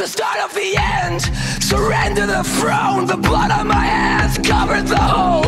the start of the end Surrender the throne The blood on my hands covered the whole.